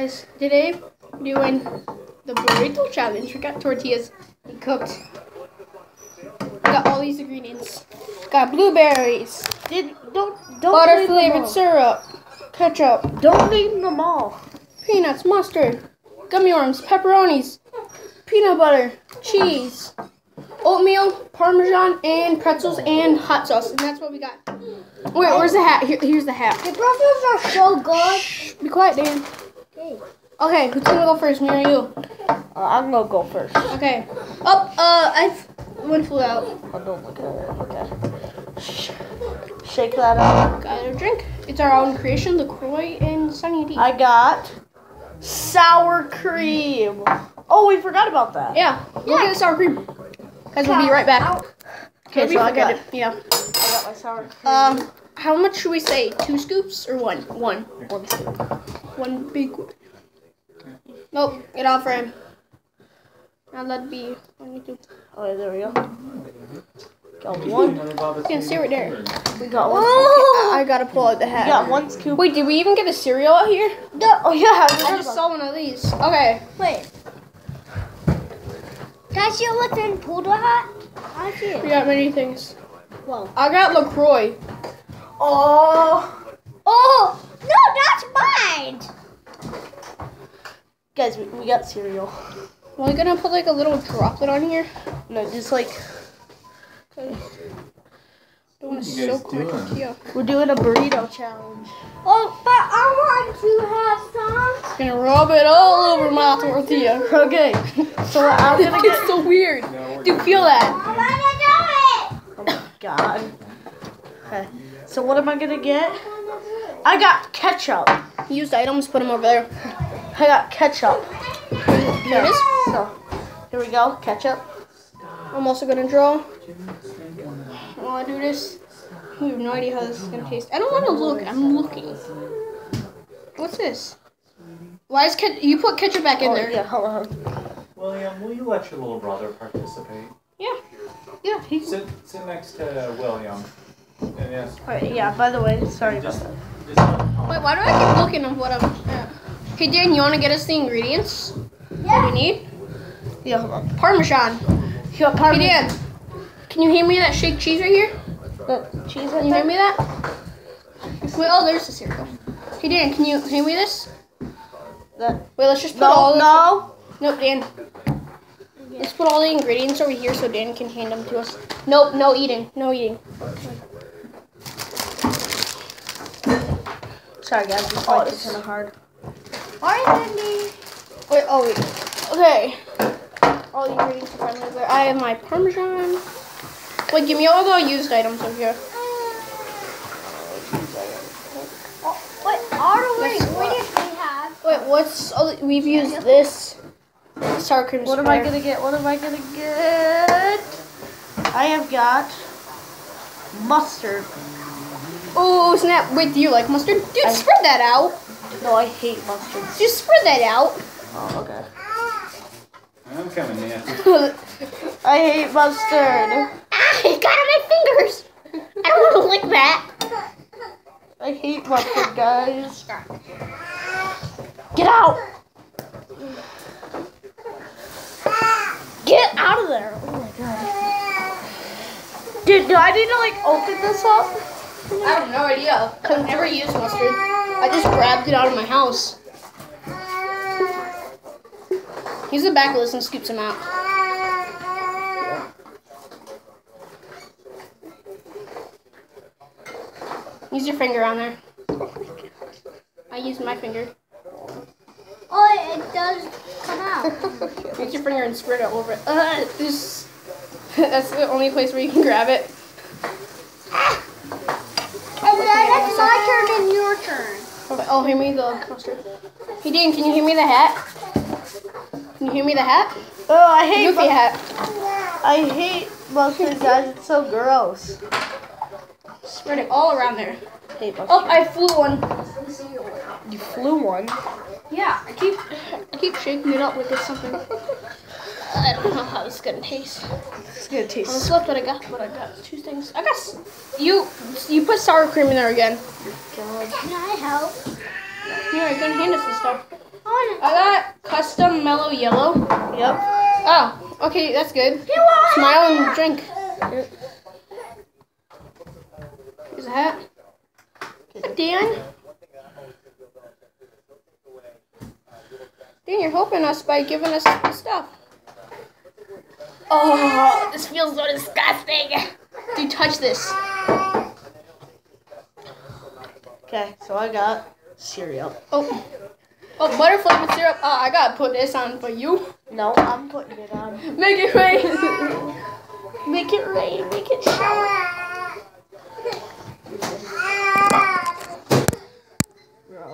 Guys, today we're doing the burrito challenge. We got tortillas and cooked. We got all these ingredients. Got blueberries, Did don't don't butter flavored syrup, ketchup, Don't name them all. peanuts, mustard, gummy worms, pepperonis, peanut butter, cheese, oatmeal, parmesan, and pretzels and hot sauce. And that's what we got. Wait, where's the hat? Here, here's the hat. The pretzels are so good. Be quiet, Dan. Okay. Who's gonna go first? Me or you? Uh, I'm gonna go first. Okay. Oh, uh, I one flew out. Oh, don't look at it. Okay. Shake that up. Got a drink. It's our own creation, LaCroix and Sunny D. I got sour cream. Oh, we forgot about that. yeah, we'll get the sour cream. Guys, we'll be right back. Okay, so I got it. Yeah. I got my sour cream. Um, how much should we say? Two scoops or one? One. One scoop. One big one. Nope, get off frame. Now let be. One, two. Oh, there we go. Got one. You can see right there. We got one. I, I gotta pull out the hat. got one scoop. Wait, did we even get a cereal out here? No, oh yeah. I just saw one of these. Okay. Wait. Can I see what's in Poodle Hat? I see We got many things. Whoa. I got LaCroix. Oh, Oh, no, that's mine. Guys, we, we got cereal. Am I gonna put like a little droplet on here? No, just like Okay. Don't want to What you guys soak my tortilla. we're doing a burrito challenge. Oh, but I want to have some. Gonna rub it all oh, over my tortilla. Okay, so what I'm gonna get. it's so weird. No, we're Dude, feel that. I want to do it. Oh my god. Okay, so what am I gonna get? I got ketchup. Used items, put them over there. I got ketchup. Here it is. So here we go, ketchup. I'm also gonna draw. I wanna do this. I have no idea how this is gonna taste. I don't wanna look. I'm looking. What's this? Why is ketchup? You put ketchup back in Oh, there. yeah, hold on. William, will you let your little brother participate? Yeah, Yeah. he's. Sit, sit next to William. And yes. Alright, yeah. By the way, sorry about Just, that. just Wait, why do I keep looking at what I'm? Uh, hey, Dan, you wanna get us the ingredients? What we need? Yeah, hold on. Parmesan. You got Hey. Dan, can you hand me that shake cheese right here? The cheese Can you hand me that? Wait, oh, there's the cereal. Hey, Dan, can you hand me this? That. Wait, let's just put all No, the. no. Nope, Dan. Let's put all the ingredients over here so Dan can hand them to us. Nope, no eating. No eating. Sorry, guys. This Oh, might be this- kind of hard. Orange me. Wait, oh, wait. Okay. All the ingredients are finally there. I have my Parmesan. Wait, give me all the used items over here. Oh, wait, all the That's ingredients we have. Wait, what's. Oh, we've used this. Sour cream What am I gonna get? What am I gonna get? I have got mustard. Oh, snap. Wait, do you like mustard? Dude, I- spread that out. No, I hate mustard. Just spread that out. Oh, okay. I'm coming in. I hate mustard. Ah, it got on my fingers. I don't want to lick that. I hate mustard, guys. Get out! Get out of there! Oh my god. Dude, do I need to like open this up? I have no idea. I've never used mustard. I just grabbed it out of my house. Use the back of this and scoops him out. Use your finger on there. I used my finger. Oh, it does come out. Use your finger and spread it over it. Uh, this, that's the only place where you can grab it. And then it's my turn and your turn. Okay, Oh, hand me the mustard. Hey, Dan, can you hear me the hat? Can you hear me the hat? Oh, I hate Goofy hat. I hate mustard, guys. It's so gross. Spread it all around there. hate mustard. Oh, I flew one. you flew one. Yeah, I keep I keep shaking it up like it's something. I don't know how this is gonna taste. It's gonna On the taste. flip, but I got, but I got two things. I got s- you. You put sour cream in there again. God. Can I help? Here, I can hand us the stuff. I I got custom mellow yellow. Yep. Oh, okay, that's good. want. You want Smile and drink. Here's a hat. Dan? Dan, you're helping us by giving us the stuff. Oh, this feels so disgusting. Dude, touch this. Okay, so I got cereal. Oh. Oh, butter flavored syrup. Oh, I gotta put this on for you. No, I'm putting it on. Make it rain. Make it rain. Make it shower.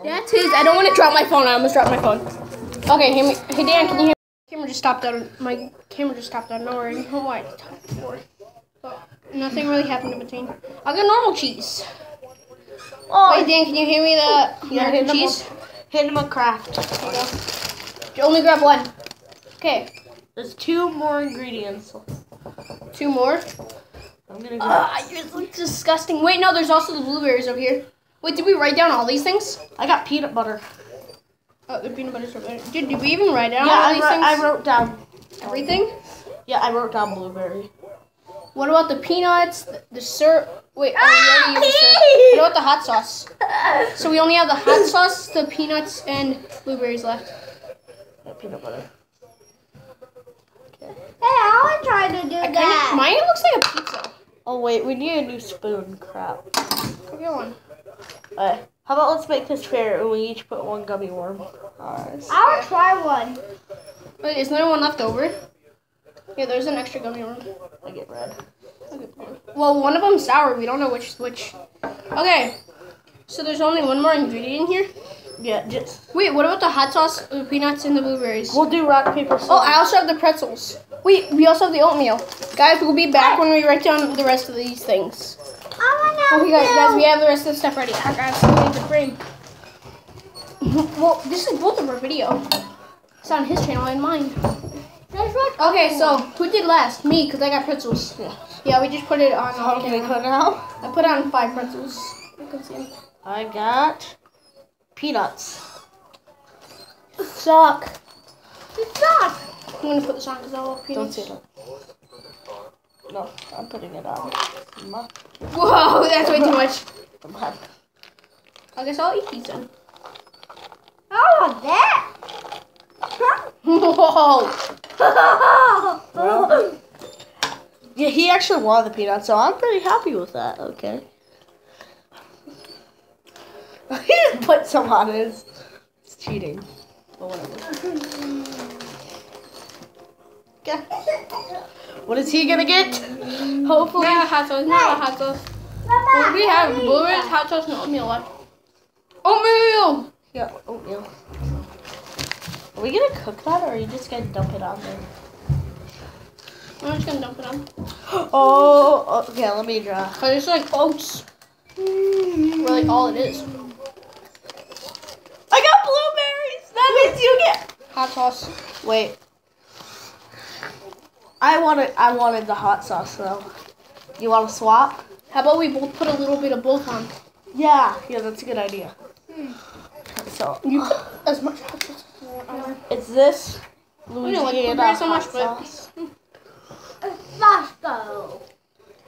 That's his. I don't want to drop my phone. I almost dropped my phone. Okay, hey, me- hey Dan, can you hear me? Camera just stopped out. My camera just stopped out. No worry. Oh, why? But nothing really happened in between. I got normal cheese. Oh, Wait, Dan, can you hear me the Yeah, American him cheese? hand him a craft. You only grab one. Okay, There's two more ingredients. two more. I'm gonna go. Ah, you look disgusting. Wait, no, there's also the blueberries over here. Wait, did we write down all these things? I got peanut butter. Oh, the peanut butter over there. Did we even write down Yeah, all I, these wrote- things? I wrote down. Everything? Yeah, I wrote down blueberry. What about the peanuts, the, the syrup? Wait, oh, we already used the syrup. Ah! What about the hot sauce? So we only have the hot sauce, the peanuts, and blueberries left. Yeah, peanut butter. Okay. Hey, I was trying to do I kinda, that. mine looks like a pizza. Oh wait, we need a new spoon. Crap. Go get one. Alright, how about let's make this fair and we each put one gummy worm. Alright. I will try one. Wait, is there one left over? Yeah, there's an extra gummy worm. I get red. Well, one of them's sour. We don't know which is which. Okay, so there's only one more ingredient here. Yeah, just Wait, what about the hot sauce, the peanuts, and the blueberries? we'll do rock paper scissors. Oh, I also have the pretzels. Wait, we also have the oatmeal. Guys, we'll be back when we write down the rest of these things. I Okay, guys, guys, we have the rest of the stuff ready. Guys, we need the frame. well, this is both of our video. It's on his channel and mine. Okay, so who did last? Me, because I got pretzels. Yeah. Yeah, we just put it on. How can we camera. cut out? I put on five pretzels. You can see. I got peanuts. Suck. Stop. I'm gonna put this on because I love Don't peanuts. say that. No, I'm putting it on. Whoa, that's way too much. I guess I'll eat these then. I want that. Whoa. Well, yeah, he actually wanted the peanut, so I'm pretty happy with that. Okay. he just put some on his. It's cheating. But whatever. What is he gonna get? Hopefully. Not hot sauce, not hot sauce. Well, we have blueberries, hot sauce, and oatmeal left. Oatmeal! Yeah, oatmeal. Are we gonna cook that, or are you just gonna dump it on there? I'm just gonna dump it on. Oh, oh, okay. Let me draw. Cause it's like oats. Mm. Really, all it is. I got blueberries. That means you get. Hot sauce. Wait. I wanted. I wanted the hot sauce though. You want to swap? How about we both put a little bit of both on? Yeah. Yeah, that's a good idea. Hmm. So You put as much hot sauce as you want on it's this don't like Louisiana so hot much, but- sauce. Bosco.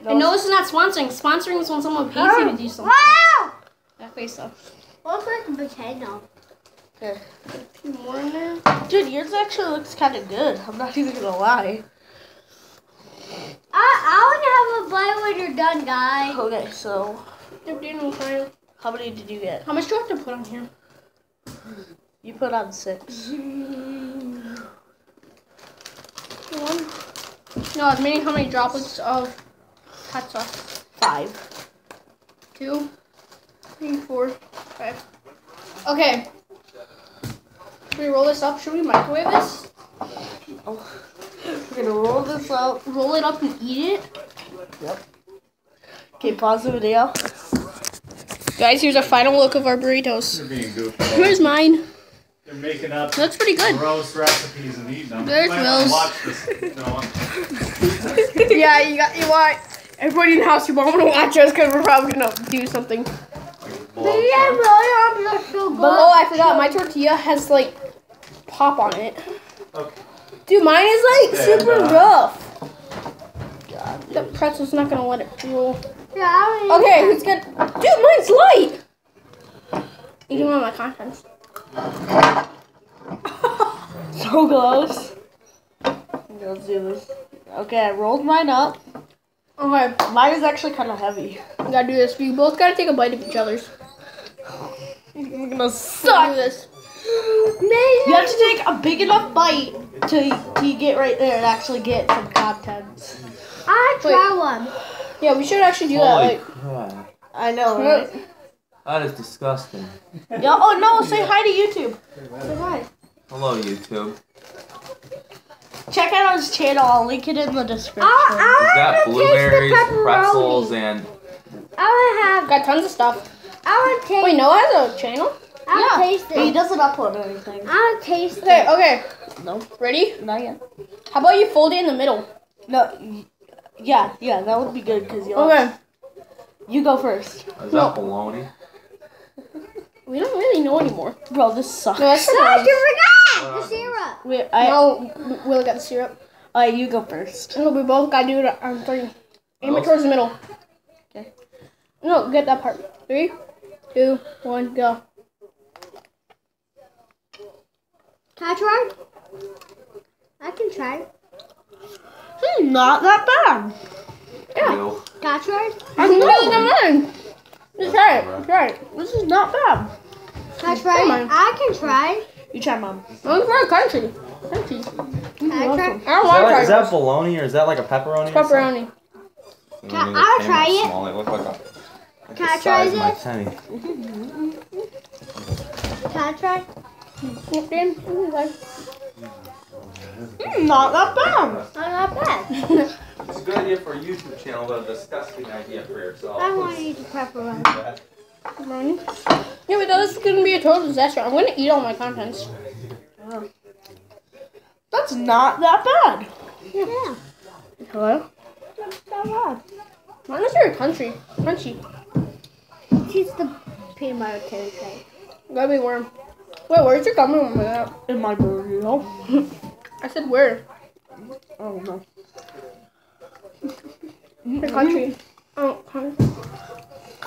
I know this is not sponsoring. Sponsoring is when someone pays you to do something. Wow. That face stuff. Looks like a potato. Here. A few more in there. Dude, yours actually looks kind of good. I'm not even gonna lie. I I want to have a play when you're done, guys. Okay, so Yep, Daniel, try it. how many did you get? How much do I have to put on here? You put on six. One. No, I was meaning how many droplets of hot sauce. Five. Two, three, four, five. Okay. Should we roll this up? Should we microwave this? Oh. We're gonna roll this out. Roll it up and eat it? Yep. Okay, pause the video. Guys, here's a final look of our burritos. Being. Here's mine. They're making up Looks pretty good. gross recipes and eating them. There's You Will's. Watch this. No, yeah, you got you want everybody in the house. You want to watch us because we're probably gonna do something. like, Yeah, really, I'm not so good. But oh, I forgot. My tortilla has like pop on it. Okay. Dude, mine is like Yeah, super nah. rough. God. The pretzel's not gonna let it roll. Yeah, Okay, who's good? Dude, mine's light. Eating all my contents. So close. Let's do this. Okay, I rolled mine up. Okay, Mine is actually kind of heavy. we gotta do this. We both gotta take a bite of each other's. I'm gonna Gotta suck. do this. You have to take a big enough bite to, to get right there and actually get some content. I try one. Yeah, we should actually do that. Like, crap. I know, right? That is disgusting. Yeah. Oh no! Say hi to YouTube. Say hi. Hello, YouTube. Check out his channel. I'll link it in the description. I, that I want to taste blueberries, the pretzels, and I have. got tons of stuff. I want to taste. Wait, Noah has a channel? I want to yeah, taste but he doesn't upload anything. I want to taste Okay, it. okay. okay. No, Ready? not yet. How about you fold it in the middle? No. Yeah, yeah, that would be good because you. Okay. You go first, is No. that bologna? We don't really know anymore. bro. This sucks. No, that's No, fine. you forgot the syrup. Wait, I. No, Will got the syrup. Uh, you go first. No, we both gotta do it on three. Aim it Else? towards the middle. Okay. No, get that part. Three, two, one, go. Can I try? I can try. Hmm, not that bad. Yeah. Ew. Can I try? I'm really not mine. Just try it. Try it. This is not bad. Can I try? Come. I can try. You try, mom. I'm for a country. Country. Can I try? I don't Is want that, to is that bologna or is that like a pepperoni? or pepperoni. something? Can I mean, I they try came out it? Small. It looked like a, like Can I try size of my this? Can I try? Dan, mm, not that bad. Oh, not bad. It's a good idea for a YouTube channel, but a disgusting idea for yourself. I want to eat the pepperoni. pepperoni. Yeah, but this is gonna be a total disaster. I'm gonna eat all my contents. That's not that bad. Yeah. Hello? That's not bad. Mine is very country. Crunchy. Teach the peanut butter to say. Gotta be warm. Wait, where's your gummy worm at? In my burrito. I said where? Oh no. The country. Oh,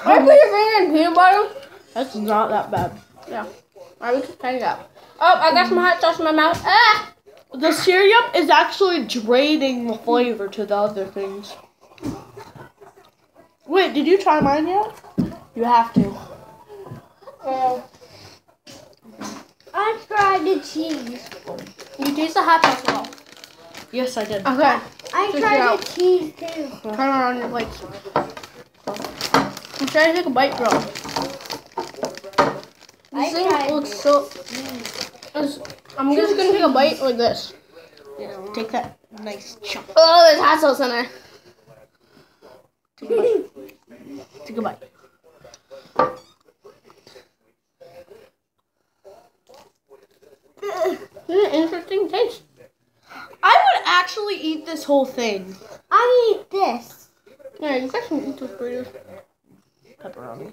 I put your finger in peanut butter? That's not that bad. Yeah. I was just trying it out. Oh, I got some hot sauce in my mouth. Ah! The syrup is actually draining the flavor to the other things. Wait, did you try mine yet? You have to. Oh. I tried the cheese. You taste the hot sauce well. Yes, I did. Okay. I Check tried the cheese too. Turn around your plates. I'm trying to take a bite, bro. I This thing tried looks it. so. It's- I'm just gonna take a bite like this. Yeah, take that nice chunk. Oh, there's hot sauce in there. Take a bite. This is an interesting taste. I actually eat this whole thing. I eat this. Yeah, you guys can eat those burritos. Pepperoni.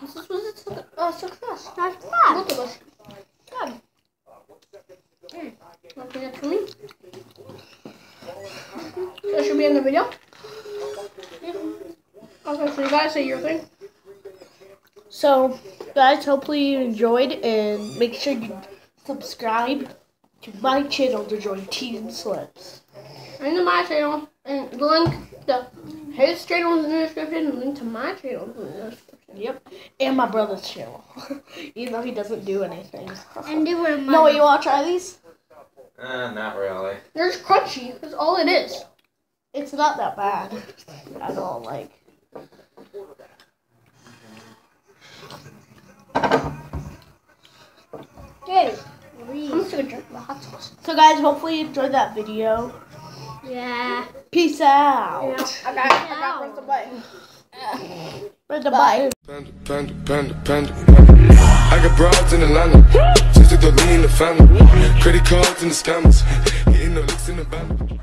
This was a uh, success. That's Both of us. Good. Mm. Okay, that's for me. That should be in the video. Okay, so you guys say your thing. So, guys, hopefully you enjoyed and make sure you subscribe to my channel to join Team Slips. And to my channel. And the link to his channel is in the description. And the link to my channel is in the description. Yep. And my brother's channel. Even though he doesn't do anything. And they were my. No, you want to try these? Eh, not really. They're just crunchy. That's all it is. It's not that bad at all. Like, Dude. I'm just gonna drink the hot sauce. so guys, hopefully you enjoyed that video. Yeah. Peace out. I got, I got press the button. Press the button. Panda, panda, panda, panda, panda. I got broads in Atlanta. Just to the lean, the family. Credit cards and the scammers. Getting the licks in the band.